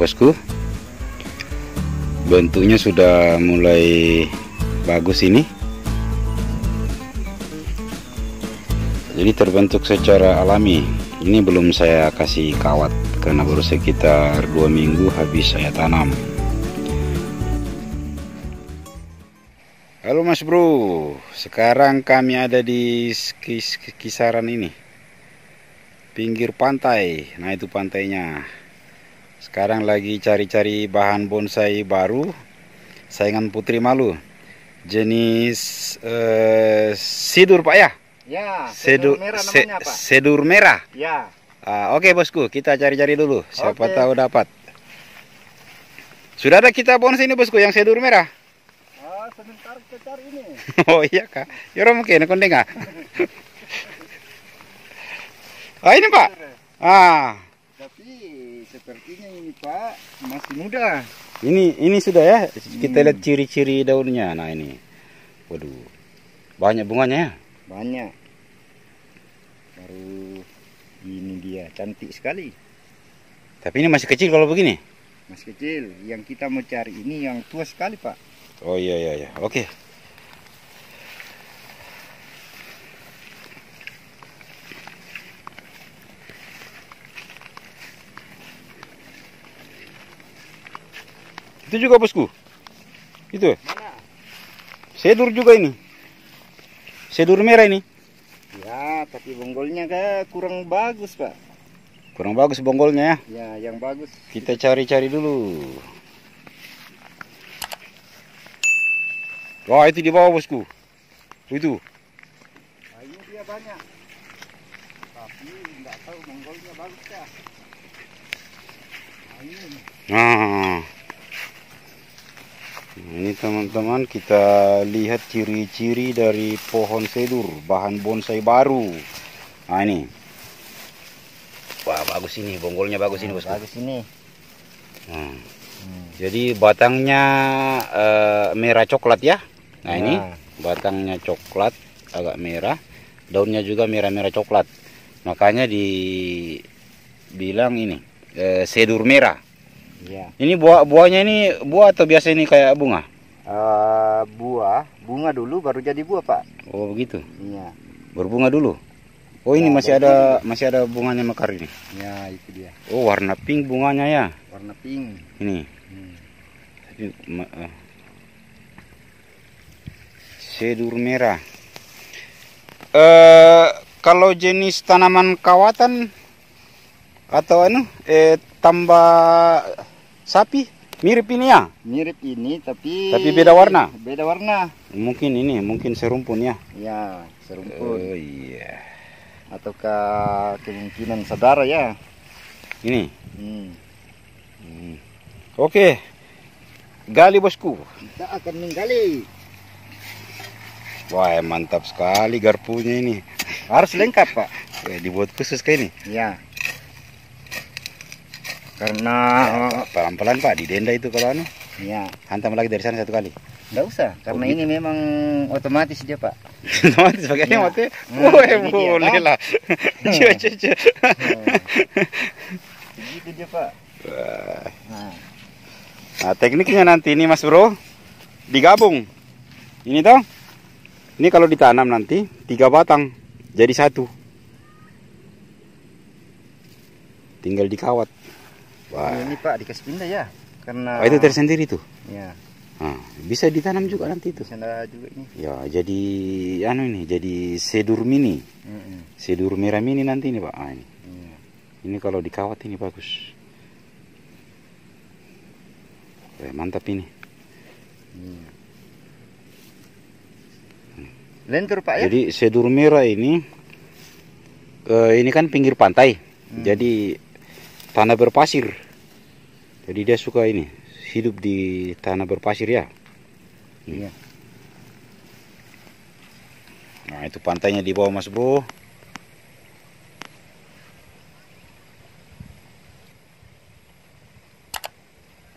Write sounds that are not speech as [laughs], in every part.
bosku. Bentuknya sudah mulai bagus ini. Jadi terbentuk secara alami. Ini belum saya kasih kawat karena baru sekitar dua minggu habis saya tanam. Halo mas bro. Sekarang kami ada di kis kisaran ini. Pinggir pantai. Nah itu pantainya sekarang lagi cari-cari bahan bonsai baru saingan Putri Malu. Jenis uh, sidur Pak ya? Ya, sedur, merah namanya Pak. Sedur merah. Ya. Uh, Oke okay, bosku, kita cari-cari dulu. Siapa okay. tahu dapat. Sudah ada kita bonsai ini bosku yang sedur merah. Oh, sebentar kita cari ini. [laughs] oh iya kak. Ya mungkin kondeng ah. [laughs] ah ini Pak. Ah sepertinya ini Pak masih muda. Ini ini sudah ya. Kita hmm. lihat ciri-ciri daunnya. Nah ini. Waduh. Banyak bunganya ya? Banyak. Baru ini dia cantik sekali. Tapi ini masih kecil kalau begini? Masih kecil. Yang kita mau cari ini yang tua sekali, Pak. Oh iya iya iya. Oke. Itu juga bosku. Itu. Mana? Sedur juga ini. Sedur merah ini. Ya, tapi bonggolnya kan kurang bagus, Pak. Kurang bagus bonggolnya ya? Ya, yang bagus. Kita cari-cari dulu. Wah, itu di bawah, bosku. Itu. Nah, ini dia banyak. Tapi enggak tahu bonggolnya bagus ya. Nah, ini. Nah. Ini teman-teman kita lihat ciri-ciri dari pohon sedur bahan bonsai baru. Nah ini. Wah bagus ini, bonggolnya bagus ini bosku. Bagus ini. Nah. Hmm. Jadi batangnya uh, merah coklat ya. Nah ya. ini batangnya coklat agak merah, daunnya juga merah-merah coklat. Makanya dibilang ini uh, sedur merah. Ya. Ini buah buahnya ini buah atau biasa ini kayak bunga? Uh, buah, bunga dulu baru jadi buah pak. Oh begitu. Iya. Berbunga dulu. Oh ini ya, masih ada masih ada bunganya mekar ini. Ya itu dia. Oh warna pink bunganya ya. Warna pink. Ini. Hmm. uh, sedur merah. Uh, kalau jenis tanaman kawatan atau anu eh tambah sapi? Mirip ini ya? Mirip ini tapi tapi beda warna? Beda warna. Mungkin ini mungkin serumpun ya? Ya serumpun. Oh iya. Ataukah kemungkinan saudara ya? Ini? Hmm. Hmm. oke. Gali bosku. Kita akan menggali. Wah mantap sekali garpunya ini. Harus lengkap pak. Ya, dibuat khusus kayak ini. Ya karena ya, pelan-pelan Pak, di denda itu kalau anu. Ya. Hantam lagi dari sana satu kali. Enggak usah, karena oh, ini gitu. memang otomatis dia, Pak. [laughs] otomatis pakainya ya. mati. Hmm, oh, boleh lah. Cia cia cia. Begitu dia, Pak. Nah. nah, tekniknya nanti ini Mas Bro digabung. Ini toh. Ini kalau ditanam nanti tiga batang jadi satu. Tinggal dikawat. Wah. Ini Pak dikasih pindah ya. Karena oh, itu tersendiri tuh. Ya. Nah, bisa ditanam juga nanti itu. Bisa juga ini. Ya, jadi anu ini, jadi sedur mini. Mm -hmm. Sedur merah mini nanti ini, Pak. Ah, ini. Mm. Ini kalau dikawat ini bagus. Eh, mantap ini. Mm. Lentur, Pak ya. Jadi sedur merah ini uh, ini kan pinggir pantai. Mm. Jadi tanah berpasir. Jadi dia suka ini hidup di tanah berpasir ya. Iya. Nah itu pantainya di bawah mas bro.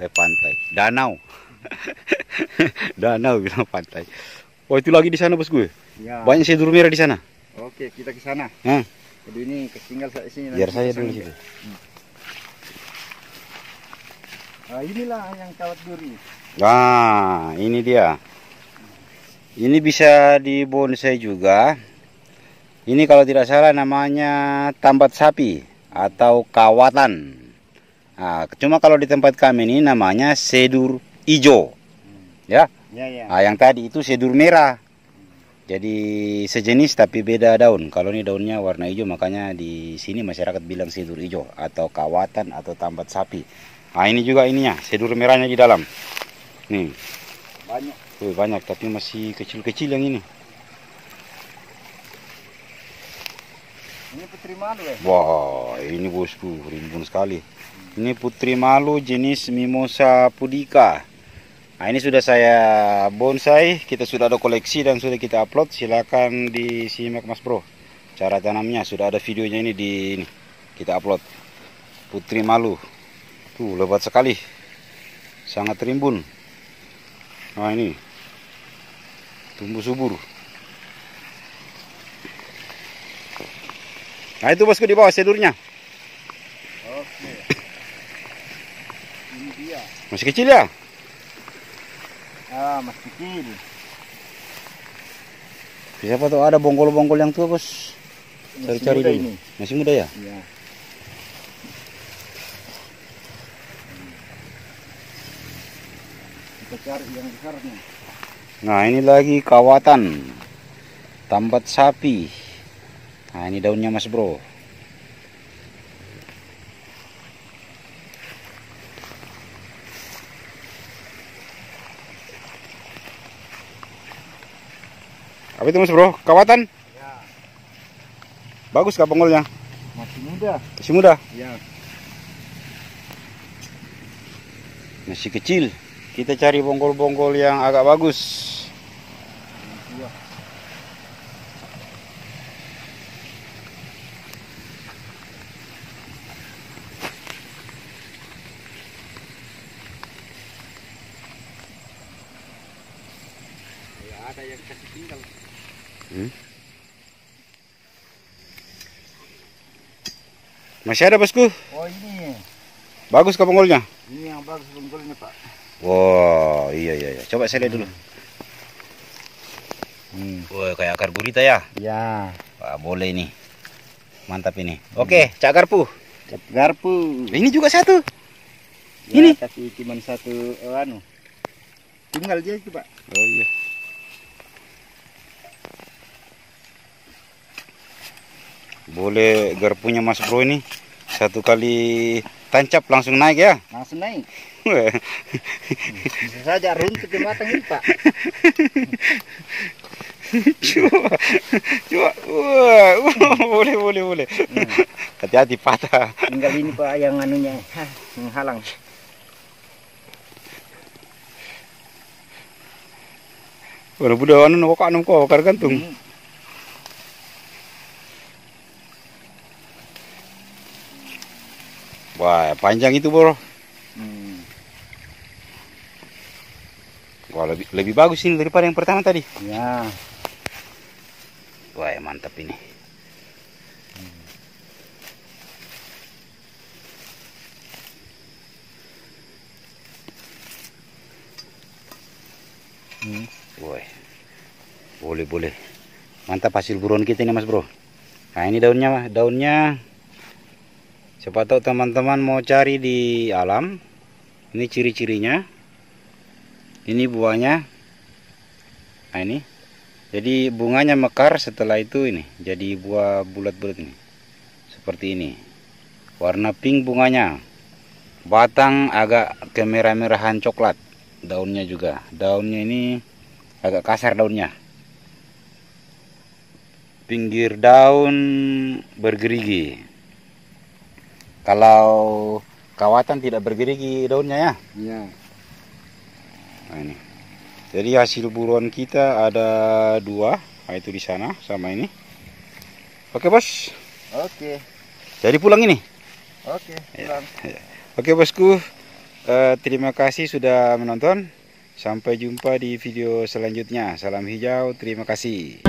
Eh pantai, danau. [laughs] danau bilang pantai. Oh itu lagi di sana bos gue. Ya. Banyak sedur merah di sana. Oke kita ke sana. Hmm. Jadi ini ketinggal saya sini. Biar saya dulu situ. Hmm. Nah, inilah yang kawat duri. Nah, ini dia. Ini bisa di bonsai juga. Ini kalau tidak salah namanya tambat sapi atau kawatan. Nah, cuma kalau di tempat kami ini namanya sedur ijo. Ya. Ya, ya. Nah, yang tadi itu sedur merah. Jadi sejenis tapi beda daun. Kalau ini daunnya warna hijau makanya di sini masyarakat bilang sedur hijau atau kawatan atau tambat sapi. Nah ini juga ininya sedur merahnya di dalam. Nih Banyak. tuh banyak tapi masih kecil-kecil yang ini. Ini putri malu ya. Wah ini bosku rimbun sekali. Ini putri malu jenis mimosa pudica. Nah ini sudah saya bonsai, kita sudah ada koleksi dan sudah kita upload. Silakan disimak Mas Bro. Cara tanamnya sudah ada videonya ini di ini. Kita upload. Putri malu. Tuh lebat sekali. Sangat rimbun. Nah ini. Tumbuh subur. Nah itu bosku di bawah sedurnya. Oke. Ini dia. Masih kecil ya? Ah, masih kecil. Siapa tahu ada bonggol-bonggol yang tua bos. Cari-cari dulu. ini. Masih muda ya? Iya. Kita cari yang besarnya. Nah ini lagi kawatan tambat sapi. Nah ini daunnya mas bro. Apa itu mas bro? Kawatan? Ya. Bagus kah bonggolnya? Masih muda. Masih muda? Ya. Masih kecil. Kita cari bonggol-bonggol yang agak bagus. Ya, ada yang kasih tinggal. Masih ada bosku? Oh ini, Bagus kah bonggolnya? ini yang bagus bonggolnya pak. Wow, iya iya iya. Coba saya lihat dulu. Hmm. Wah, kayak akar gurita ya. Ya, Wah, boleh ini. Mantap ini. Oke, Cak Garpu. cap garpu. Ini juga satu. Ya, Ini? tapi cuma satu eh, anu. Tinggal dia itu pak. Oh iya. Boleh garpunya Mas Bro ini satu kali tancap langsung naik ya. Langsung naik. [laughs] Bisa saja runtuh di batang ini pak. coba, coba. Wah, [laughs] boleh boleh boleh. Hati-hati patah. Tinggal ini pak yang anunya menghalang. Udah budak anu kok anu kok akar gantung. Hmm. Wah, panjang itu, Bro. Hmm. Wah, lebih lebih bagus ini daripada yang pertama tadi. Ya, Wah, mantap ini. Hmm. Woi. Boleh, boleh. Mantap hasil buruan kita ini, Mas Bro. Nah, ini daunnya, daunnya siapa tahu teman-teman mau cari di alam. Ini ciri-cirinya. Ini buahnya. Nah, ini. Jadi bunganya mekar setelah itu ini, jadi buah bulat-bulat ini. Seperti ini. Warna pink bunganya. Batang agak kemerah-merahan coklat. Daunnya juga. Daunnya ini agak kasar daunnya. Pinggir daun bergerigi. Kalau kawatan tidak bergerigi daunnya ya. ya. Nah, ini. Jadi hasil buruan kita ada dua, nah, itu di sana sama ini. Oke bos, Oke, jadi pulang ini. oke. Ya. pulang. Oke bosku, eh, terima kasih sudah menonton. Sampai jumpa di video selanjutnya. Salam hijau, terima kasih.